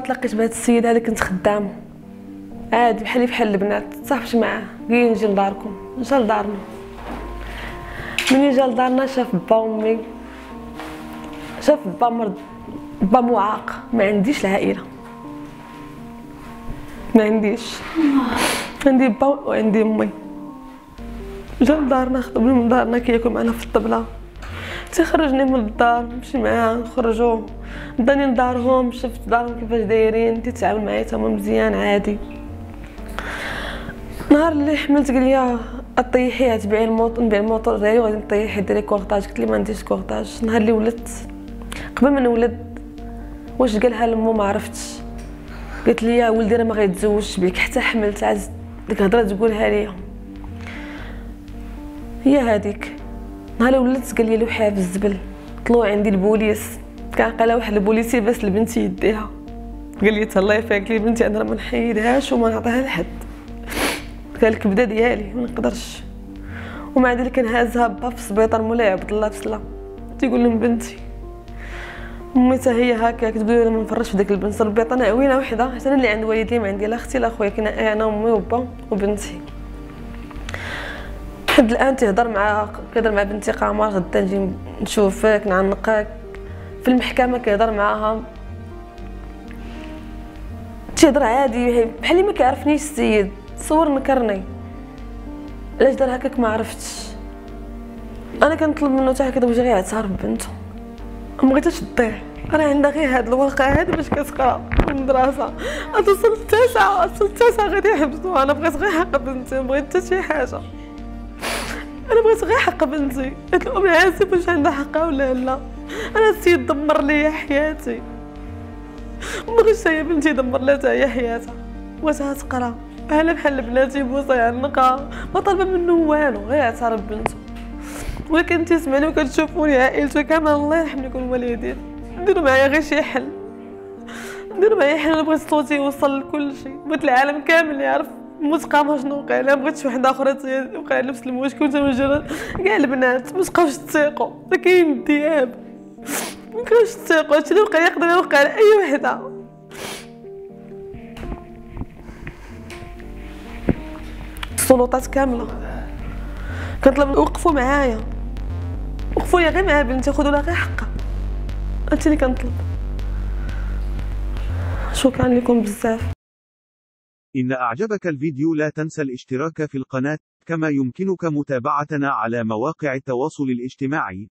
تلاقيت بهذا السيد هذا كنت خدامه. عادي بحالي بحال البنات. تصاحبت معاه. قال نجي لداركم. جا لدارنا. ملي جا لدارنا شاف با وأمي. شاف با مريض با معاق. ما عنديش العائلة. ما عنديش. عندي با وعندي أمي. جا لدارنا خطبني من دارنا كياكل معنا في الطبلة. تخرجني من الدار نمشي معاه نخرجو داني لدارهم شفت دارهم كيفاش دايرين تيتعامل معايا تما مزيان عادي. نهار اللي حملت قال لي طيحيها تبيعي الموطور نبيع الموطور ديالي وغادي نطيحي ديري curetage قلت لي ما عنديش curetage نهار اللي ولدت قبل ما نولد واش قالها لمو ما عرفتش. قالت لي ولدي راه ما غيتزوجش بك حتى حملت عاد ديك الهضرة تقولها ليا هي هذيك نهار ولدت قال لي لوحيها في الزبل. طلعوا عندي البوليس. كان قال واحد البوليسي بس لبنتي يديها. قال لي تهلاي فيك لي بنتي أنا ما نحيدهاش وما نعطيها لحد. قال الكبده ديالي ما نقدرش. ومع ذلك كنهازها با في السبيطار مولاي عبد الله بسلا تيقول لهم بنتي أمي حتى هي هكاك تقول أنا ما نفرش في داك البنت ربي عطانا عوينة وحدة حتى أنا اللي عند والدي ما عندي لا أختي لا خويا كاين أنا وامي وبا وبنتي. لحد الآن تيهضر مع كيهضر مع بنتي قمر غدا نجي نشوفك نعنقك. في المحكمة كيهضر معاها تيهضر عادي بحال ما كيعرفنيش السيد. صور نكرني. علاش دار هكاك ما عرفتش. أنا كنطلب منه حتى هكا باش غير يعترف بنته ما بغيتش تضيع. أنا عندها غير هاد الورقة هادي باش كتقرأ في المدرسة توصل التاسعه توصل التاسعه غادي يحبسوها. أنا بغيت غير حق بنتي ما بغيت حتى شي حاجة. أنا بغيت غير حق بنتي. قالت لامي عاسف واش عندها حقها ولا لا؟ أنا السيد دمر لي حياتي. ما بغيتش هي بنتي دمر لها هي حياتها. واش تقرا. أنا بحال بناتي بوصه يعنقها ما طالبة منه والو غير يعترف بنته. ولكن تسمعوني وكتشوفوني عائلته كامل الله يرحم لكم الوالدين ديروا معايا غير شي حل. ديروا معايا حل بغيت صوتي يوصل لكل شيء بغيت العالم كامل يعرف. مسقامة شنو وقع لها بغيت وحدة أخرى وقع نفس المشكل مجرد. كاع البنات ما تبقاوش تثيقوا كاين الذئاب ما تبقاوش تثيقوا هادشي اللي وقع يقدر يوقع لاي وحدة. السلطات كاملة. كنطلب وقفوا معايا. وقفوا لي غير مع بنتي خذوا لها غير حقها. هادشي اللي كنطلب. شكرا لكم بزاف. إن أعجبك الفيديو لا تنسى الاشتراك في القناة كما يمكنك متابعتنا على مواقع التواصل الاجتماعي.